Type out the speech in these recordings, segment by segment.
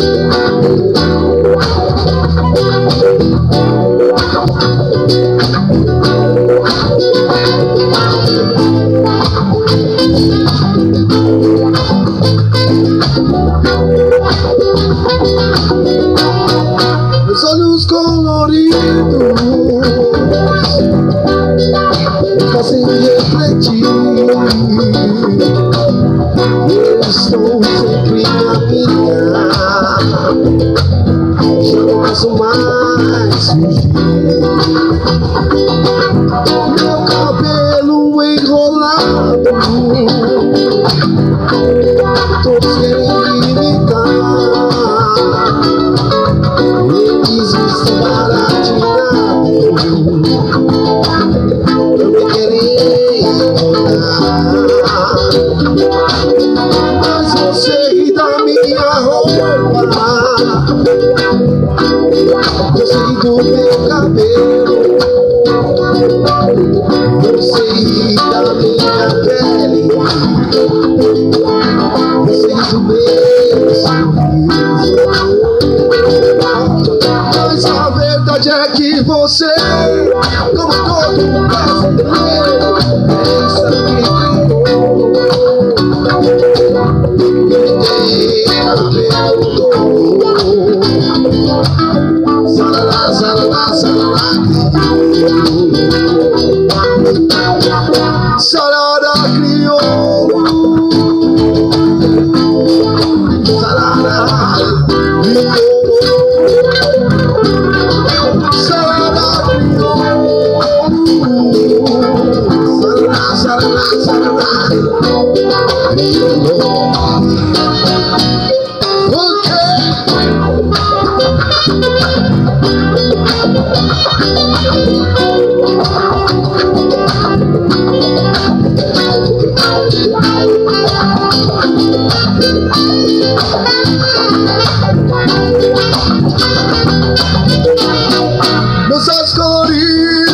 Thank. Mais fugir. Meu cabelo Você da minha pele Você do meu sorriso mas a verdade é que você, como todo brasileiro, pensa que criou. Ele tem cabelo So Meus olhos coloridos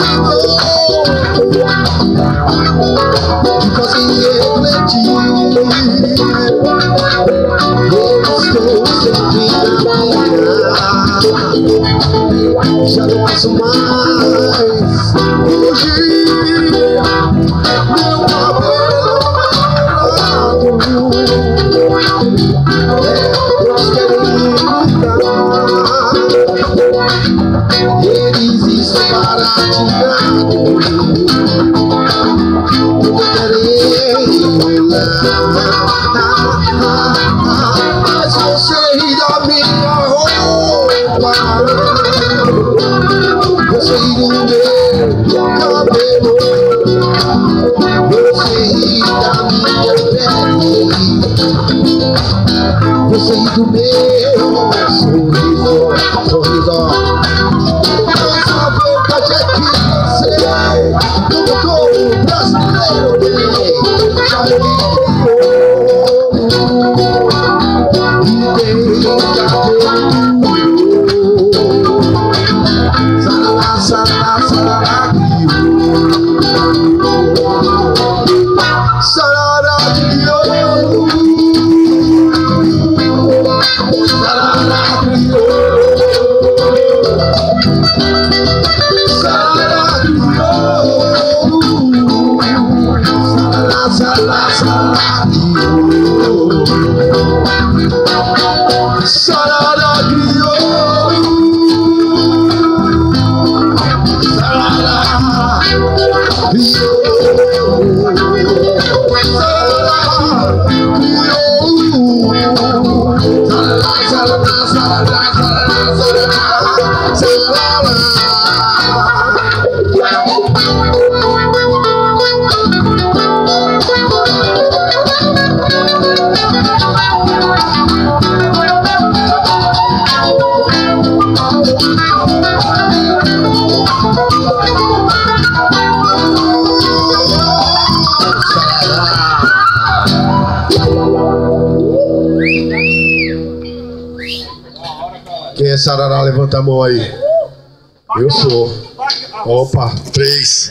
te fazem refletir. Eu estou sempre a caminhar, já não posso mais fugir. Você ri do meu sorriso Sorriso mas a verdade é que salad you. Selamat Quem é Sarará? Levanta a mão aí. Eu sou. Opa, três.